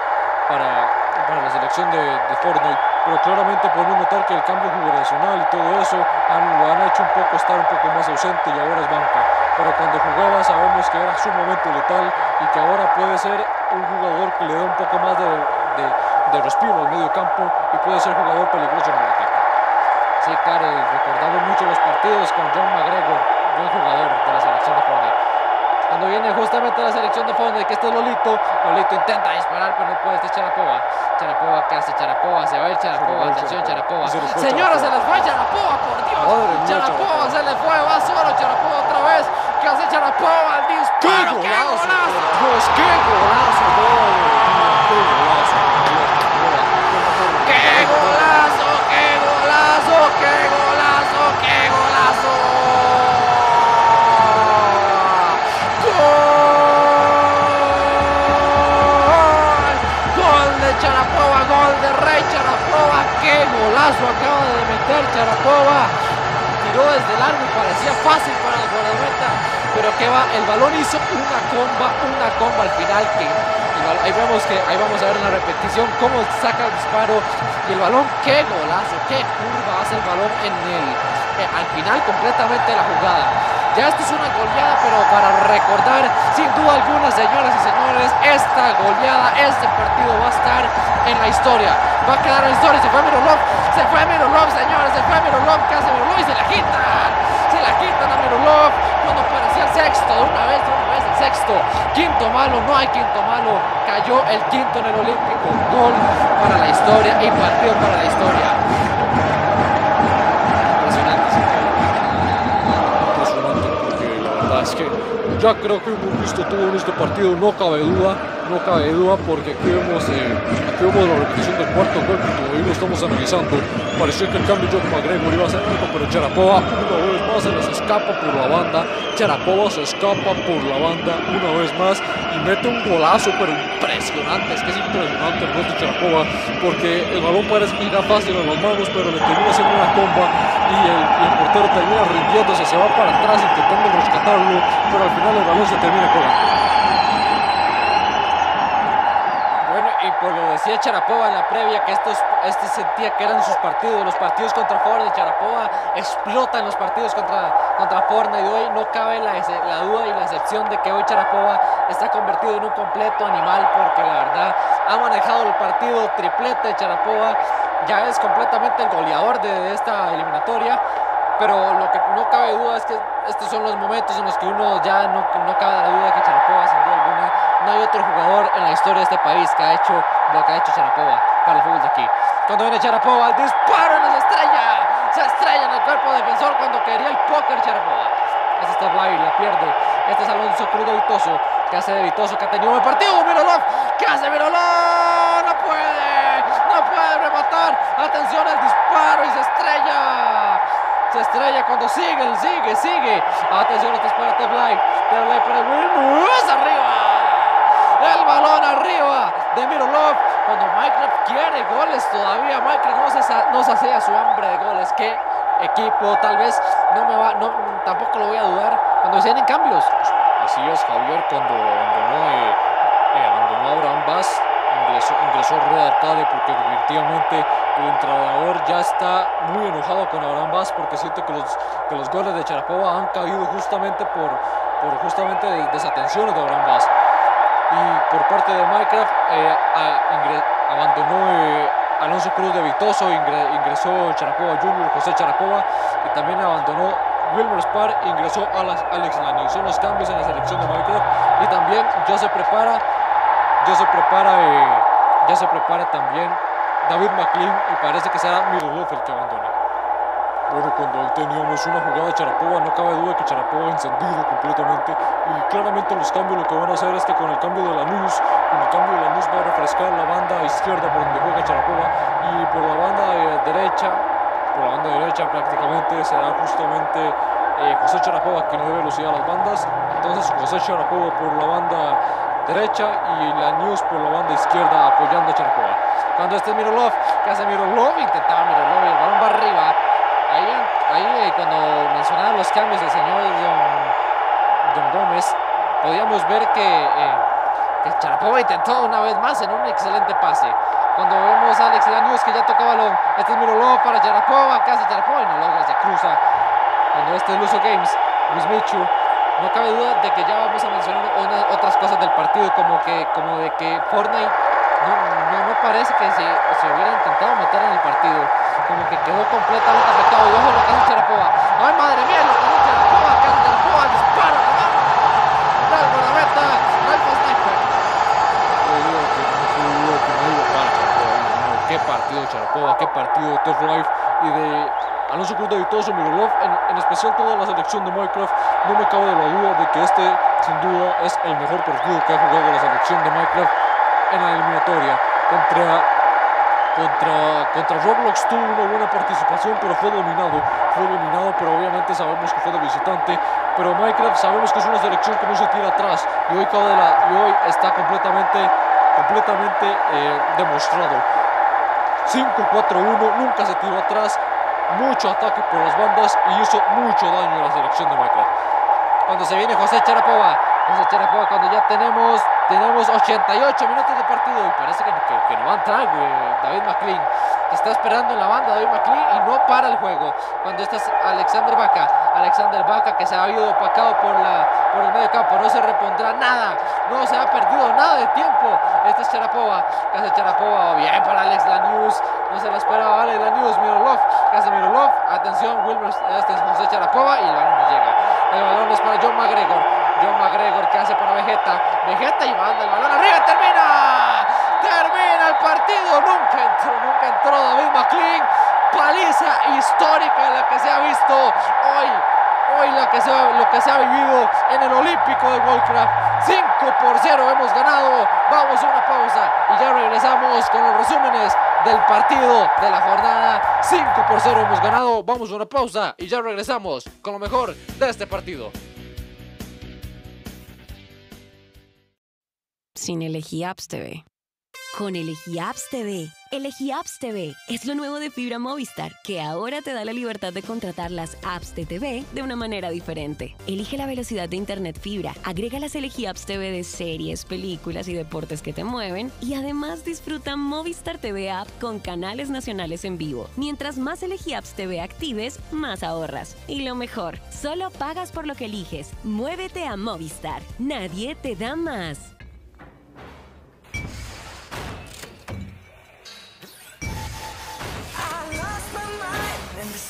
para, para la selección de, de Fortnite, pero claramente podemos notar que el cambio generacional y todo eso lo han hecho un poco estar un poco más ausente y ahora es banca. Pero cuando jugaba sabemos que era sumamente letal y que ahora puede ser un jugador que le da un poco más de, de, de respiro al medio campo y puede ser jugador peligroso en el ataque. Sí, claro, recordamos mucho los partidos con John McGregor, buen jugador de la selección de Fortnite. Cuando viene justamente la selección de Fortnite, que este es Lolito, Lolito intenta disparar, pero no puede este Charapova. Charapova, ¿qué hace Charapova? Se va a ir Charapova, atención Charapova. Señora, se les fue Charapova, por Dios. Charapova se le fue, va solo Charapova otra vez. ¿Qué hace Charapova? El disparo, ¡qué golazo! Dios, qué golazo, qué golazo. ¡Qué golazo! ¡Qué golazo! ¡Qué golazo! ¡Qué golazo! Golazo acaba de meter Charapova! Tiró desde largo y parecía fácil para el guardameta, pero que va, el balón hizo una comba, una comba al final que ahí vemos que ahí vamos a ver en la repetición cómo saca el disparo y el balón qué golazo qué curva hace el balón en el eh, al final completamente la jugada ya esto es una goleada pero para recordar sin duda alguna señoras y señores esta goleada este partido va a estar en la historia. Va a quedar en la historia. Se fue Mirolov se fue Mirolov señores se fue Mirolov hace Mirolov y se la quitan. Se la quitan a Mirolov cuando parecía sexto de una vez de una vez el sexto. Quinto malo no hay quinto malo. Cayó el quinto en el Olímpico. Gol para la historia y partido para la historia ya creo que visto todo en este partido, no cabe duda, no cabe duda porque aquí vemos, eh, aquí vemos la repetición del cuarto gol que lo estamos analizando. Parecía que el cambio de John McGregor iba a ser único, pero Charapova una vez más se les escapa por la banda. Charapova se escapa por la banda una vez más y mete un golazo, pero impresionante. Es que es impresionante el gol de Charapova porque el balón parece que irá fácil en las manos, pero le termina haciendo una comba y el, portero termina rindiéndose, se va para atrás intentando rescatarlo, pero al final el balón se termina colando. Bueno, y por lo decía Charapova en la previa, que estos, este sentía que eran sus partidos, los partidos contra Fortnite. Charapova explota en los partidos contra, contra Fortnite. Y hoy no cabe la, la duda y la excepción de que hoy Charapova está convertido en un completo animal, porque la verdad ha manejado el partido triplete de Charapova. Ya es completamente el goleador de, esta eliminatoria. Pero lo que no cabe duda es que estos son los momentos en los que uno ya no, no cabe la duda que Charapova, sin duda alguna, no hay otro jugador en la historia de este país que ha hecho lo que ha hecho Charapova para el fútbol de aquí. Cuando viene Charapova, el disparo no se estrella, se estrella en el cuerpo defensor cuando quería el póker Charapova. Este está Vlavi, la pierde. Este es Alonso Cruz de Vitoso, que hace de Vitoso, que ha tenido un partido. Mirolov, ¿qué hace Mirolov? Estrella cuando sigue, sigue, sigue. Atención, esta es para Teblay. Teblay para Wilmus. Arriba. El balón arriba de Mirolov. Cuando Minecraft quiere goles todavía. Minecraft no se, no sacia su hambre de goles. Qué equipo. Tal vez no me va, no, tampoco lo voy a dudar. Cuando se vienen cambios. Así es, Javier, cuando abandonó, eh, eh, abandonó a Abraham Vaz, ingresó, ingresó Red porque definitivamente el entrenador ya está muy enojado con Abraham Vaz porque siente que los, que los goles de Charapova han caído justamente por, por justamente de- desatenciones de Abraham Vaz. Y por parte de Minecraft eh, a- abandonó eh, Alonso Cruz de Vitoso, ingre- ingresó Charapova Jr., José Charapova y también abandonó Wilmer Spar, ingresó Alex, Alex Lani. Son los cambios en la selección de Minecraft y también ya se prepara, ya se prepara, eh, ya se prepara también David McLean y parece que será Mirolov el que abandone. Bueno, cuando ahí teníamos una jugada de Charapova, no cabe duda que Charapova encendido completamente. Y claramente los cambios lo que van a hacer es que con el cambio de la luz, con el cambio de la luz va a refrescar la banda izquierda por donde juega Charapova. Y por la banda eh, derecha, por la banda derecha prácticamente será justamente eh, José Charapova quien le dé velocidad a las bandas. Entonces José Charapova por la banda derecha y la News por la banda izquierda apoyando a Charapova. Cuando este Mirolov, que hace Mirolov, intentaba Mirolov y el balón va arriba. Ahí, ahí eh, cuando mencionaba los cambios del señor Don, Don Gómez, podíamos ver que, eh, que Charapova intentó una vez más en un excelente pase. Cuando vemos a Alex Lanius que ya toca balón, este es Mirolov para Charapova, hace Charapova y no logra, se cruza. Cuando este es Luso Games, Luis Michu, no cabe duda de que ya vamos a mencionar otras cosas del partido, como, que, como de que Fortnite no, no, no parece que se, se hubiera intentado meter en el partido. Como que quedó completamente afectado. Y ojo lo que hace Charapova. ¡Ay, madre mía! Lo que hace Charapova. Que hace Charapova. Dispara. ¡no! ¡Del guardameta! ¡Alfa Sniper! Digo que no digo que no iba para Charapova. No, qué partido de Charapova. Qué partido de Tough Life. Y de Alonso Cruz de Vitoso, Mirolov. En, en especial toda la selección de Minecraft. No me cabe de la duda de que este, sin duda, es el mejor partido que ha jugado la selección de Minecraft en la eliminatoria contra contra, contra Roblox. Tuvo una buena participación pero fue dominado fue dominado pero obviamente sabemos que fue de visitante. Pero Minecraft sabemos que es una selección que no se tira atrás y hoy, está completamente completamente eh, demostrado. 5-4-1 nunca se tiró atrás. Mucho ataque por las bandas y hizo mucho daño a la selección de Minecraft. Cuando se viene José Charapova José Charapova cuando ya tenemos tenemos 88 minutos de partido y parece que, que, que no va a entrar güey, David McLean está esperando en la banda David McLean y no para el juego. Cuando este es Alexander Vaca Alexander Vaca que se ha habido opacado por, la, por el medio campo no se repondrá nada. No se ha perdido nada de tiempo. Este es Charapova que hace Charapova bien para Alex Lanius. No se la esperaba Alex Lanius Mirolov que hace Mirolov. Atención Wilmer este es José Charapova y el balón no llega. El balón es para John McGregor John McGregor que hace para Vegeta. Vegeta y manda el balón arriba. ¡Termina! ¡Termina el partido! Nunca entró, nunca entró David McLean. Paliza histórica la que se ha visto hoy. Hoy lo que, se lo que se ha vivido en el Olímpico de Worldcraft. 5 por 0 hemos ganado. Vamos a una pausa y ya regresamos con los resúmenes del partido de la jornada. 5 por 0 hemos ganado. Vamos a una pausa y ya regresamos con lo mejor de este partido. Sin Apps TV. Con Apps TV. Apps TV es lo nuevo de Fibra Movistar, que ahora te da la libertad de contratar las apps de TV de una manera diferente. Elige la velocidad de Internet Fibra, agrega las Apps TV de series, películas y deportes que te mueven y además disfruta Movistar TV App con canales nacionales en vivo. Mientras más Apps TV actives, más ahorras. Y lo mejor, solo pagas por lo que eliges. Muévete a Movistar. Nadie te da más.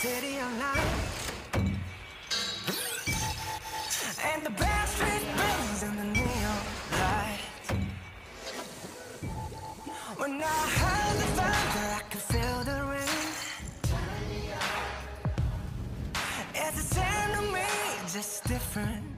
City light. And the bad street burns in the neon lights. When I heard the thunder, I could feel the rain. It's the same to me, just different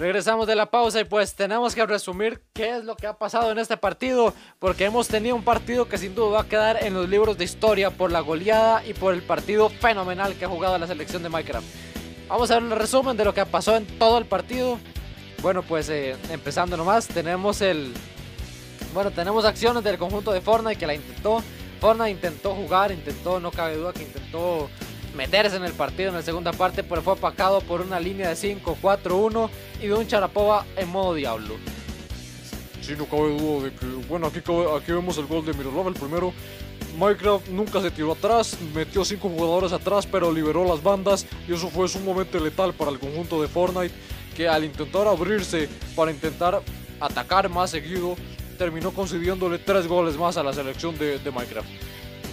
Regresamos de la pausa y pues tenemos que resumir qué es lo que ha pasado en este partido, porque hemos tenido un partido que sin duda va a quedar en los libros de historia por la goleada y por el partido fenomenal que ha jugado la selección de Minecraft. Vamos a ver un resumen de lo que pasó en todo el partido. Bueno, pues eh, empezando nomás, tenemos el. Bueno, tenemos acciones del conjunto de Fortnite que la intentó. Fortnite intentó jugar, intentó, no cabe duda que intentó meterse en el partido en la segunda parte, pero fue apacado por una línea de 5-4-1 y de un Charapova en modo diablo. Sí, no cabe duda de que, bueno, aquí, aquí vemos el gol de Miroslav, el primero. Minecraft nunca se tiró atrás, metió cinco jugadores atrás, pero liberó las bandas y eso fue sumamente letal para el conjunto de Fortnite, que al intentar abrirse para intentar atacar más seguido, terminó concediéndole tres goles más a la selección de, de Minecraft.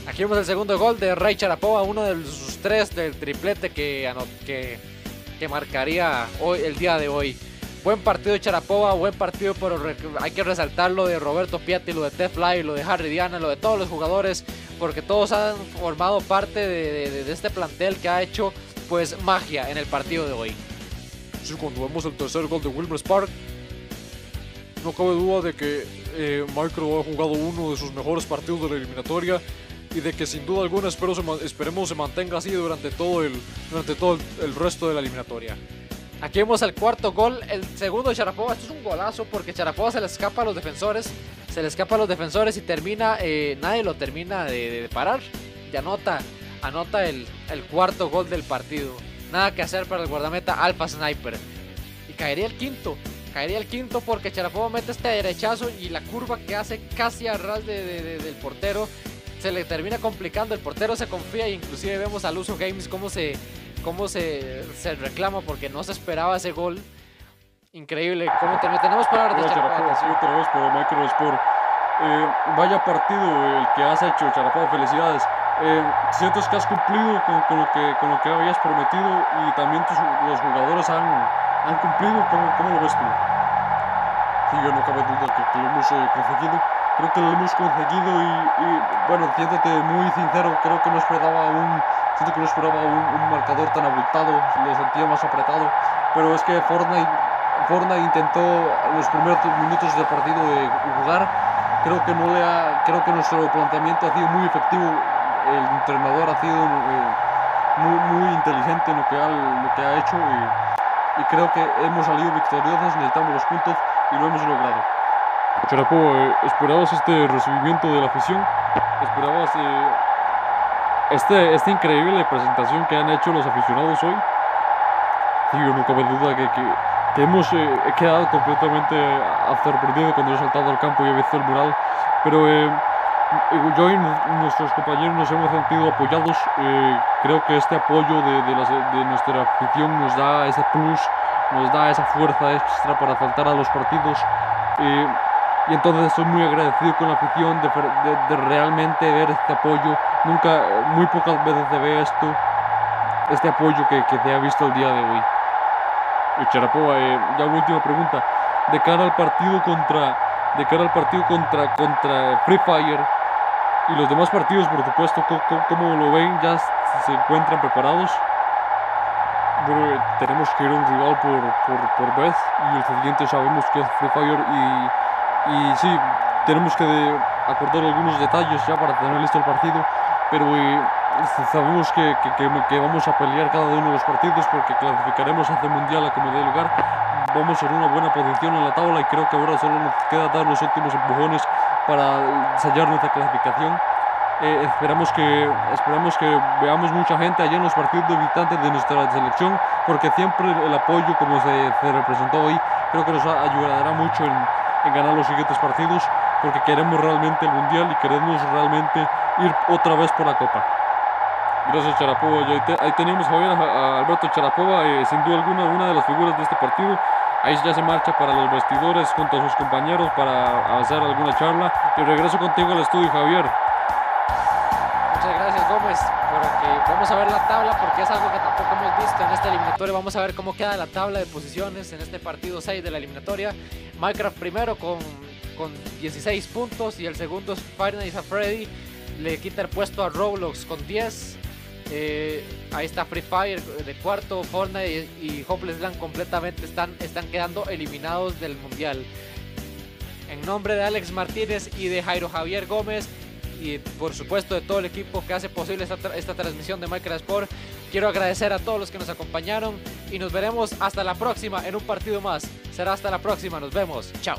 Aquí vemos el segundo gol de Rey Charapova, uno de sus tres del triplete que, que, marcaría hoy, el día de hoy. Buen partido de Charapova, buen partido, pero hay que resaltar lo de Roberto Piatti, lo de Tefly, lo de Harry Diana, lo de todos los jugadores, porque todos han formado parte de, este plantel que ha hecho pues magia en el partido de hoy. Sí, cuando vemos el tercer gol de Wilmer Spark, no cabe duda de que eh, Micro ha jugado uno de sus mejores partidos de la eliminatoria y de que sin duda alguna espero se esperemos se mantenga así durante todo el, durante todo el, resto de la eliminatoria. Aquí vemos el cuarto gol, el segundo de Charapova. Esto es un golazo porque Charapova se le escapa a los defensores. Se le escapa a los defensores y termina, eh, nadie lo termina de, parar. Y anota, anota el, el cuarto gol del partido. Nada que hacer para el guardameta Alpha Sniper. Y caería el quinto. Caería el quinto porque Charapova mete este derechazo y la curva que hace casi a ras de- del portero se le termina complicando. El portero se confía e inclusive vemos a Luso Games cómo se, cómo se, se reclama porque no se esperaba ese gol. Increíble. ¿Cómo termina? Tenemos de Charapova. Charapova, aquí otra vez por Micro Sport. Eh, vaya partido el que has hecho, Charapova, felicidades. Eh, sientes que has cumplido con, con lo que, con lo que habías prometido y también tus, los jugadores han, han cumplido. ¿Cómo, ¿Cómo lo ves tú? Sí, yo no cabe duda que, que lo hemos eh, conseguido. Creo que lo hemos conseguido y, bueno, siéndote muy sincero, creo que no esperaba un, siento que no esperaba un, marcador tan abultado, lo sentía más apretado, pero es que Fortnite, Fortnite intentó en los primeros minutos del partido jugar, creo que no le creo que nuestro planteamiento ha sido muy efectivo, el entrenador ha sido eh, muy, muy inteligente en lo que ha, lo que ha hecho y creo que hemos salido victoriosos, necesitamos los puntos y lo hemos logrado. Charapova, ¿esperabas este recibimiento de la afición? ¿Esperabas eh, este, esta increíble presentación que han hecho los aficionados hoy? Sí, yo no cabe duda que, que, que hemos eh, quedado completamente eh, sorprendido cuando he saltado al campo y he visto el mural, pero eh, yo y nu- nuestros compañeros nos hemos sentido apoyados. eh, creo que este apoyo de, de las- de nuestra afición nos da ese plus, nos da esa fuerza extra para saltar a los partidos. Y entonces estoy muy agradecido con la afición de, de- de realmente ver este apoyo. Nunca, muy pocas veces se ve esto, este apoyo que, que se ha visto el día de hoy. Y Charapova, eh, ya última pregunta. De cara al partido contra, de cara al partido contra, contra Free Fire y los demás partidos, por supuesto, ¿cómo, cómo- lo ven? ¿Ya se encuentran preparados? Bueno, tenemos que ir a un rival por, por, por vez y el siguiente sabemos que es Free Fire y, y sí, tenemos que acordar algunos detalles ya para tener listo el partido, pero eh, sabemos que, que- que- vamos a pelear cada uno de los partidos porque clasificaremos hacia el Mundial a como dé lugar. Vamos en una buena posición en la tabla y creo que ahora solo nos queda dar los últimos empujones para sellar nuestra clasificación. Eh, esperamos que esperamos que veamos mucha gente allá en los partidos visitantes de nuestra selección porque siempre el apoyo como se, se representó hoy creo que nos ayudará mucho en, en ganar los siguientes partidos porque queremos realmente el mundial y queremos realmente ir otra vez por la copa Gracias Charapova. Ahí, te- ahí tenemos a, ver a- a Alberto Charapova, eh, sin duda alguna una de las figuras de este partido. Ahí ya se marcha para los vestidores junto a sus compañeros para hacer alguna charla. Y regreso contigo al estudio, Javier. Muchas gracias Gómez, porque vamos a ver la tabla porque es algo que tampoco hemos visto en esta eliminatoria. Vamos a ver cómo queda la tabla de posiciones en este partido 6 de la eliminatoria. Minecraft primero con, con 16 puntos y el segundo es Five Nights Freddy. Le quita el puesto a Roblox con 10. Eh, ahí está Free Fire de cuarto, Fortnite y Hopeless Land completamente están, están quedando eliminados del mundial. En nombre de Alex Martínez y de Jairo Javier Gómez, y por supuesto de todo el equipo que hace posible esta, esta transmisión de Minecraft Sport. Quiero agradecer a todos los que nos acompañaron y nos veremos hasta la próxima en un partido más. Será hasta la próxima, nos vemos. Chao.